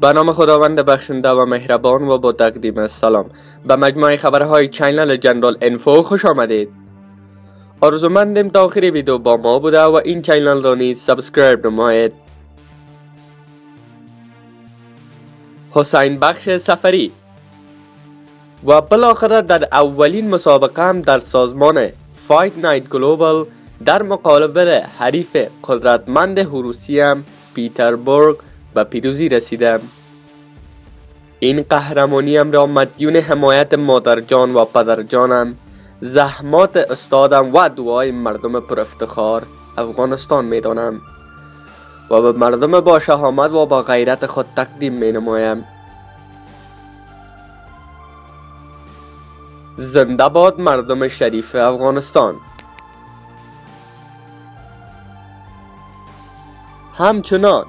به نام خداوند بخشنده و مهربان و با تقدیم سلام. به مجموعه خبرهای چینل General Info خوش آمدید. آرزومندیم تا آخر ویدیو با ما بوده و این چینل را نیز subscribe نمایید. حسین بخش صفری. و بالاخره در اولین مسابقه هم در سازمان Fight Nights Global در مقابل حریف قدرتمند روسی هم پیتربورگ به پیروزی رسیدم. این قهرمانیم را مدیون حمایت مادرجان و پدرجانم زحمات استادم و دعای مردم پر افتخار افغانستان می دانم. و به مردم با شهامت و با غیرت خود تقدیم می نمایم. زنده باد مردم شریف افغانستان. همچنان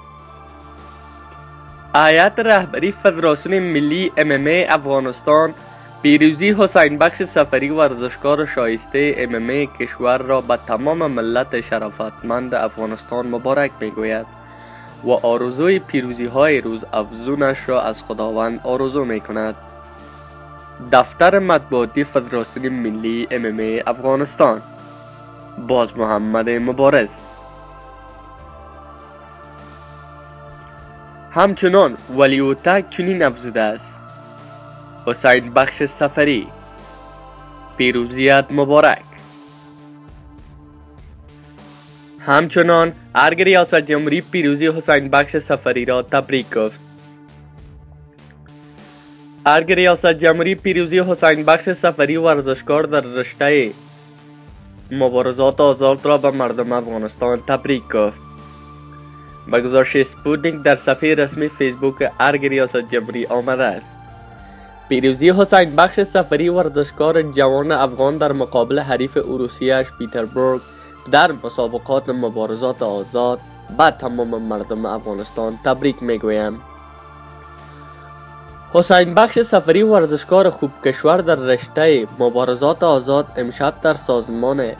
آیت رهبری فدراسیون ملی ام افغانستان پیروزی حسین بخش سفری ورزشکار شایسته ام کشور را به تمام ملت شرافتمند افغانستان مبارک می‌گوید و آرزوی پیروزی های روز افزونش را از خداوند آرزو می کند. دفتر مطبوعاتی فدراسیون ملی ام افغانستان باز محمد مبارز همچنان ولیوتک چنین افزوده است. حسین بخش سفری پیروزیت مبارک. همچنان ارگ ریاست جمهوری پیروزی حسین بخش سفری را تبریک گفت. ارگ ریاست جمهوری پیروزی حسین بخش سفری ورزشکار در رشته مبارزات آزاد را به مردم افغانستان تبریک گفت. به گزارش سپوتنیک در صفحه رسمی فیسبوک ارگ ریاست جمهوری آمده است پیروزی حسین بخش صفری ورزشکار جوان افغان در مقابل حریف روسی‌اش پیتربورگ در مسابقات مبارزات آزاد به تمام مردم افغانستان تبریک می‌گویم حسین بخش صفری ورزشکار خوب کشور در رشته مبارزات آزاد امشب در سازمان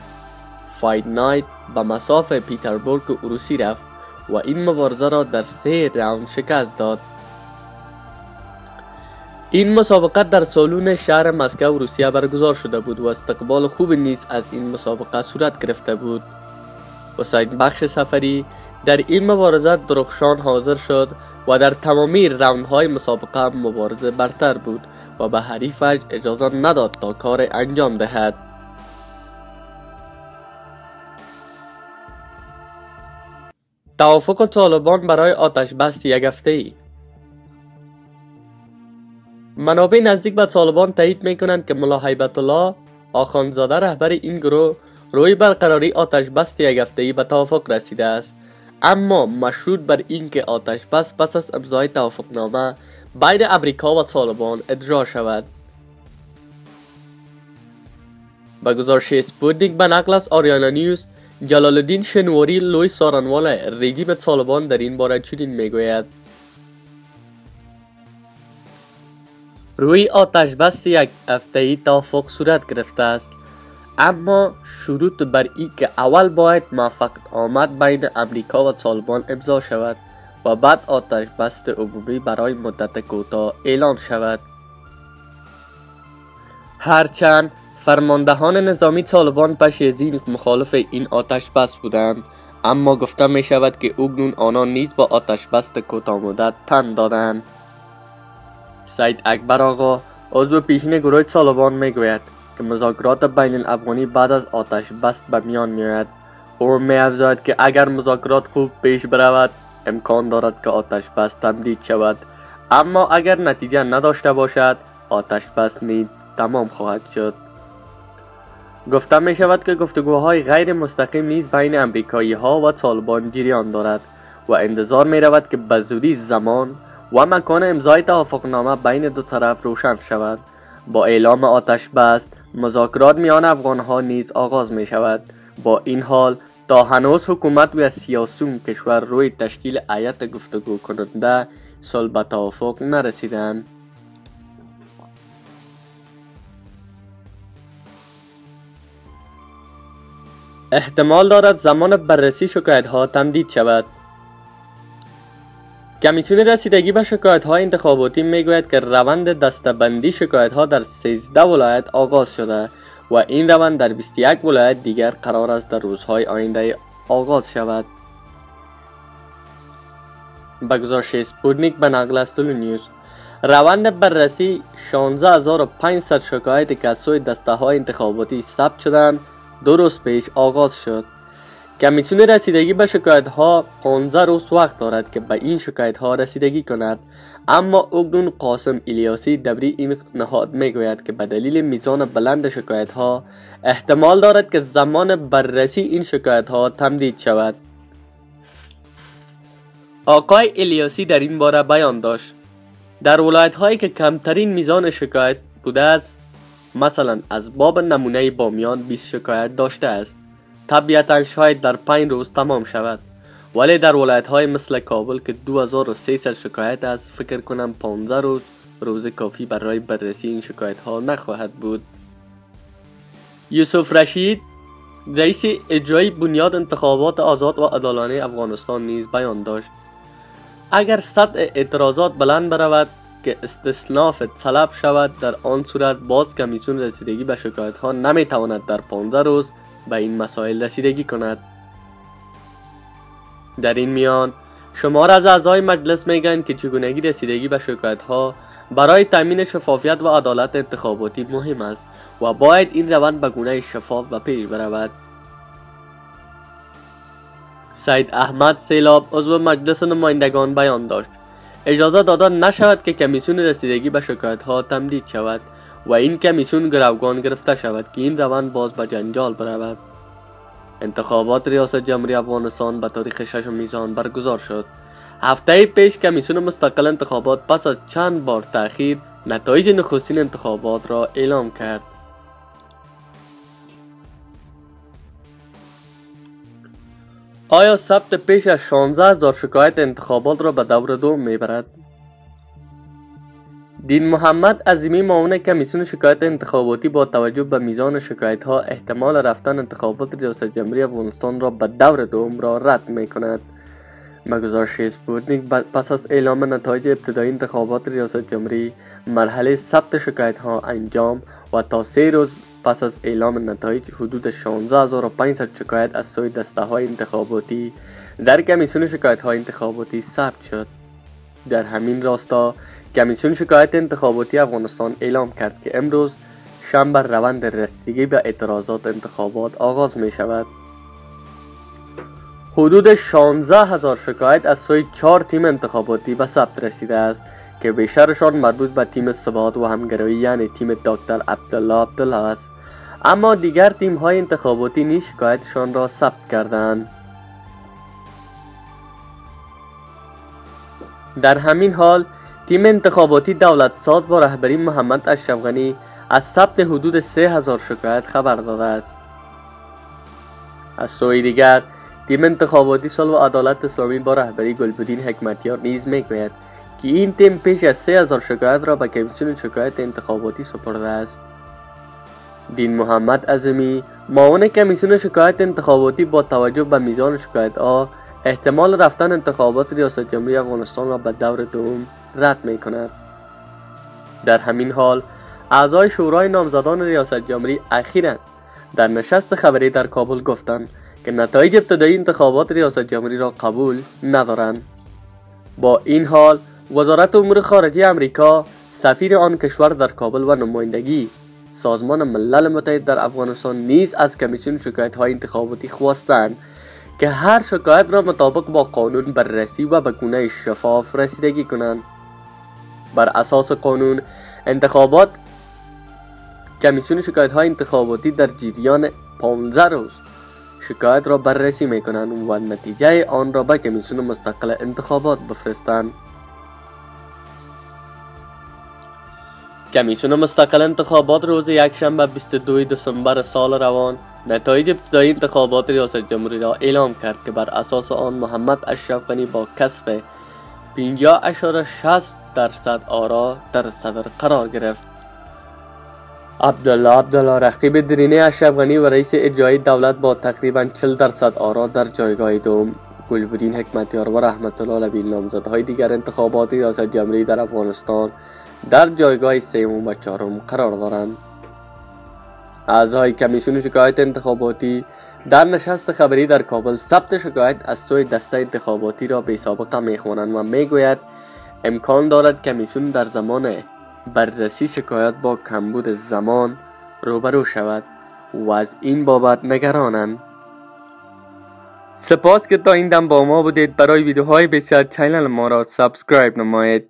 فایت نایت به مساف پیتربورگ اروسی رفت و این مبارزه را در سه راوند شکست داد. این مسابقه در سالون شهر مسکو روسیه برگزار شده بود و استقبال خوب نیز از این مسابقه صورت گرفته بود. حسین بخش سفری در این مبارزه درخشان حاضر شد و در تمامی راوندهای مسابقه مبارزه برتر بود و به حریفش اجازه نداد تا کار انجام دهد. توافق طالبان برای آتش بس یک هفته ای منابع نزدیک به طالبان تایید می کنند که ملا هیبت الله آخندزاده رهبر این گروه روی برقراری آتش بس یک هفته ای به توافق رسیده است. اما مشروط بر اینکه آتش بس پس از امضای توافقنامه بین امریکا و طالبان اجرا شود. به گزارش سپوتنیک به نقل از آریانا نیوز جلال الدین شنواری لوی سارنوال رژیم طالبان در این باره چنین می‌گوید. روی آتش بست یک هفته ای توافق صورت گرفته است. اما شروط بر این که اول باید موفق آمد بین امریکا و طالبان امضا شود و بعد آتش بست عمومی برای مدت کوتاه اعلان شود. هرچند فرماندهان نظامی طالبان پش از این مخالف این آتش بست بودند. اما گفته می شود که اگنون آنان نیز با آتش بست کوتاه مدت تن دادند. سید اکبر آقا عضو پیشین گروه طالبان می گوید که مذاکرات بین الافغانی بعد از آتش بست به میان می آید او می افزاید که اگر مذاکرات خوب پیش برود امکان دارد که آتش بست تمدید شود. اما اگر نتیجه نداشته باشد آتش بست نیز تمام خواهد شد. گفته می شود که گفتگوهای غیر مستقیم نیز بین امریکایی ها و طالبان جریان دارد و انتظار می رود که به زودی زمان و مکان امضای توافقنامه بین دو طرف روشن شود. با اعلام آتش بست مذاکرات میان افغان ها نیز آغاز می شود با این حال تا هنوز حکومت و سیاسون کشور روی تشکیل ایت گفتگو کننده صلح به توافق نرسیدند. احتمال دارد زمان بررسی شکایت ها تمدید شود. کمیسیون رسیدگی به شکایت های انتخاباتی می‌گوید که روند دستبندی شکایت ها در 13 ولایت آغاز شده و این روند در 21 ولایت دیگر قرار است در روزهای آینده آغاز شود. به گزارش سپوتنیک به نقل از نیوز روند بررسی 16500 شکایت که از سوی دسته های انتخاباتی ثبت شدند روز پیش آغاز شد. کمیسیون رسیدگی به شکایت ها 15 روز وقت دارد که به این شکایت ها رسیدگی کند. اما اگدون قاسم الیاسی دبری این نهاد می‌گوید که به دلیل میزان بلند شکایت ها احتمال دارد که زمان بررسی این شکایت ها تمدید شود. آقای الیاسی در این باره بیان داشت. در ولایت هایی که کمترین میزان شکایت بوده است مثلا از باب نمونه بامیان 20 شکایت داشته است. طبیعتا شاید در 5 روز تمام شود. ولی در ولایت های مثل کابل که 2300 شکایت است فکر کنم 15 روز روز کافی برای بررسی این شکایت ها نخواهد بود. یوسف رشید رئیس اجرایی بنیاد انتخابات آزاد و عدالانه افغانستان نیز بیان داشت. اگر سطح اعتراضات بلند برود که استثناف طلب شود در آن صورت باز کمیسیون رسیدگی به شکایت ها نمی تواند در 15 روز به این مسائل رسیدگی کند. در این میان شمار از اعضای مجلس میگن که چگونگی رسیدگی به شکایت ها برای تامین شفافیت و عدالت انتخاباتی مهم است و باید این روند به گونه شفاف و پیش برود. سید احمد سیلاب عضو مجلس نمایندگان بیان داشت. اجازه داده نشود که کمیسیون رسیدگی به شکایت ها تمدید شود و این کمیسیون گروگان گرفته شود که این روند باز به جنجال برود. انتخابات ریاست جمهوری افغانستان به تاریخ 6 میزان برگزار شد. هفته پیش کمیسیون مستقل انتخابات پس از چند بار تاخیر نتایج نخستین انتخابات را اعلام کرد. آیا ثبت پیش از 16 هزار شکایت انتخابات را به دور دوم می‌برد؟ دین محمد عظیمی معاون کمیسیون شکایت انتخاباتی با توجه به میزان شکایت ها احتمال رفتن انتخابات ریاست جمهوری افغانستان را به دور دوم را رد می کند مگزارش پس از اعلام نتایج ابتدایی انتخابات ریاست جمهوری مرحله ثبت شکایت ها انجام و تا سه روز پس از اعلام نتایج حدود 16500 شکایت از سوی دسته های انتخاباتی در کمیسیون شکایت های انتخاباتی ثبت شد. در همین راستا کمیسیون شکایت انتخاباتی افغانستان اعلام کرد که امروز شنبه روند رسیدگی به اعتراضات انتخابات آغاز می شود حدود 16 هزار شکایت از سوی چهار تیم انتخاباتی به ثبت رسیده است. که بیشترشان مربوط به تیم ثبات و همگرایی یعنی تیم دکتر عبدالله عبدالله است. اما دیگر تیم های انتخاباتی نیز شکایتشان را ثبت کردند. در همین حال تیم انتخاباتی دولت ساز با رهبری محمد اشرف از ثبت حدود 3000 شکایت خبر داده است. از سوی دیگر تیم انتخاباتی سال و عدالت اسلامی با رهبری گلبدین حکمتیار نیز می‌گوید که این تیم پیش از 3000 شکایت را به کمیسیون شکایت انتخاباتی سپرده است. دین محمد ازمی معاون کمیسیون شکایت انتخاباتی با توجه به میزان شکایت ها احتمال رفتن انتخابات ریاست جمهوری افغانستان را به دور دوم رد می کند در همین حال اعضای شورای نامزدان ریاست جمهوری اخیرا در نشست خبری در کابل گفتند که نتایج ابتدایی انتخابات ریاست جمهوری را قبول ندارند. با این حال وزارت امور خارجه امریکا سفیر آن کشور در کابل و نمایندگی. سازمان ملل متحد در افغانستان نیز از کمیسیون شکایت های انتخاباتی خواستند که هر شکایت را مطابق با قانون بررسی و به گونه شفاف رسیدگی کنند. بر اساس قانون انتخابات کمیسیون شکایت های انتخاباتی در جریان 15 روز شکایت را بررسی می کنند و نتیجه آن را به کمیسیون مستقل انتخابات بفرستند. کمیسیون مستقل انتخابات روز یکشنبه 22 دسامبر سال روان نتایج ابتدایی انتخابات ریاست جمهوری را اعلام کرد که بر اساس آن محمد اشرف غنی با کسب 50.60 درصد آرا در صدر قرار گرفت. عبدالله عبدالله رقیب درینه اشرف غنی و رئیس اجرایی دولت با تقریبا 40 درصد آرا در جایگاه دوم. گلبدین حکمتیار و رحمت الله نامزدهای دیگر انتخابات ریاست جمهوری در افغانستان در جایگاه سوم و چهارم قرار دارند. اعضای کمیسیون شکایت انتخاباتی در نشست خبری در کابل ثبت شکایت از سوی دسته انتخاباتی را به سابقه می‌خوانند و می‌گوید امکان دارد کمیسیون در زمان بررسی شکایت با کمبود زمان روبرو شود و از این بابت نگرانند. سپاس که تا این دم با ما بودید. برای ویدیوهای بیشتر channel ما را subscribe نمایید.